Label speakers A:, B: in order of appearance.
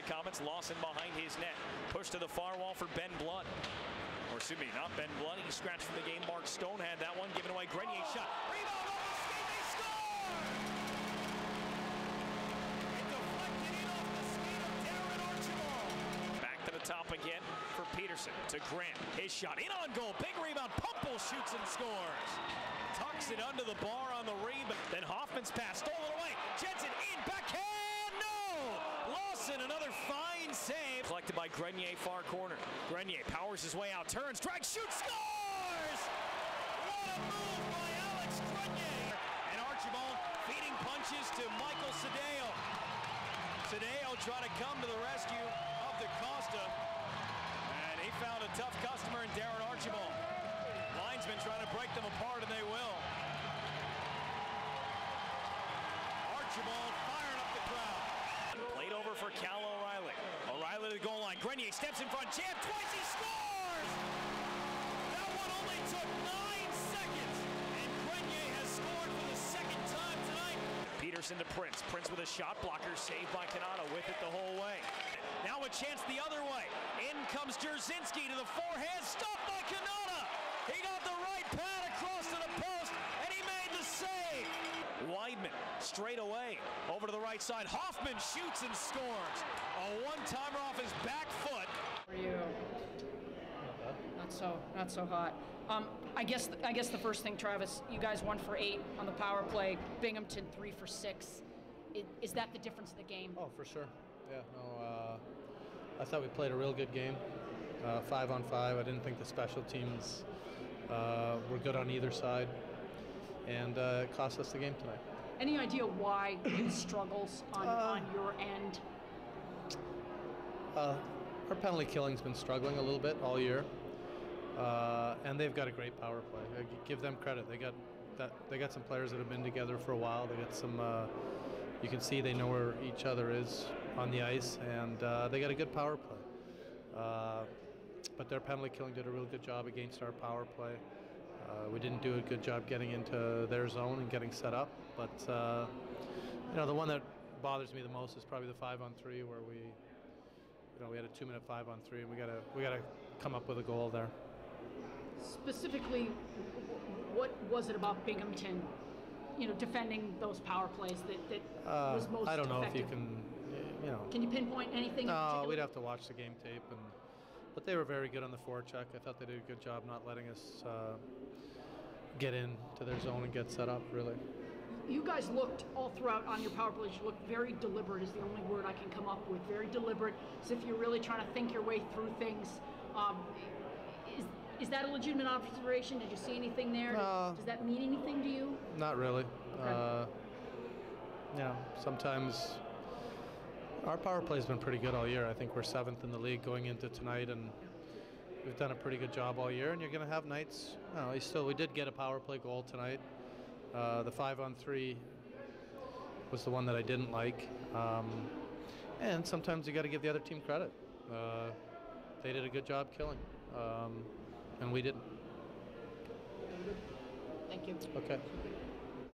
A: the Comets. Lawson behind his net. Push to the far wall for Ben Blood. Or excuse me, not Ben Blood. He scratched from the game. Mark Stone had that one. Given away. Grenier shot. Rebound the skate. They score! In. Back to the top again for Peterson to Grant. His shot in on goal. Big rebound. Puempel shoots and scores. Tucks it under the bar on the rebound. Then Hoffman's pass stolen away. Jensen in backhand. No! Lawson another fine save. Collected by Grenier far corner. Grenier powers his way out. Turns. Drags. Shoots. Scores! What a move by Alex Grenier. And Archibald feeding punches to Michael Sdao. Sdao trying to come to the rescue of Da Costa. And he found a tough customer in Darren Archibald. Linesmen trying to break them apart, and they will. Archibald firing up the crowd. Played over for Cal O'Reilly. O'Reilly to line. Grenier steps in front. Jam twice. He scores! That one only took nine seconds. And Grenier has scored for the second time tonight. Peterson to Prince. Prince with a shot blocker. Saved by Cannata with it the whole way. Now a chance the other way. In comes Jerzinski to the forehand. Stopped by Cannata. He got the right pad across to the post, and he made the save. Wideman straight away over to the right side. Hoffman shoots and scores. A one-timer off his back foot.
B: How are you? Not so, not so hot. Um, I guess, I guess the first thing, Travis, you guys one for eight on the power play. Binghamton three for six. I- Is that the difference in the game?
C: Oh, for sure. Yeah, no, uh, I thought we played a real good game. Uh, five on five. I didn't think the special teams uh, were good on either side, and uh, it cost us the game tonight.
B: Any idea why the struggles on,
C: Uh,
B: on your end?
C: Our penalty killing's been struggling a little bit all year, uh, and they've got a great power play. I give them credit. They got that. They got some players that have been together for a while. They got some. Uh, you can see they know where each other is on the ice, and uh, they got a good power play. Uh, but their penalty killing did a real good job against our power play. Uh, we didn't do a good job getting into their zone and getting set up, but uh, you know the one that bothers me the most is probably the five on three where we you know, we had a two-minute five-on-three, and we gotta we gotta come up with a goal there.
B: Specifically, what was it about Binghamton, you know, defending those power plays that, that was most
C: Uh, I don't know
B: effective?
C: if you can, you know.
B: Can you pinpoint anything?
C: No, we'd have to watch the game tape, and but they were very good on the forecheck. I thought they did a good job not letting us uh, get into their zone and get set up. Really,
B: You guys looked all throughout on your power plays. You looked very deliberate. Is the only word I can come up with. Very deliberate, as if you're really trying to think your way through things. Um, that a legitimate observation? Did you see anything there?
C: No.
B: Does that mean anything to you?
C: not really. Uh, you know, sometimes our power play's been pretty good all year. I think we're seventh in the league going into tonight, and we've done a pretty good job all year. And you're going to have nights. No, we still we did get a power play goal tonight. Uh, the five on three was the one that I didn't like. Um, and sometimes you got to give the other team credit. Uh, they did a good job killing, um, and we didn't.
B: Thank you.
C: Okay.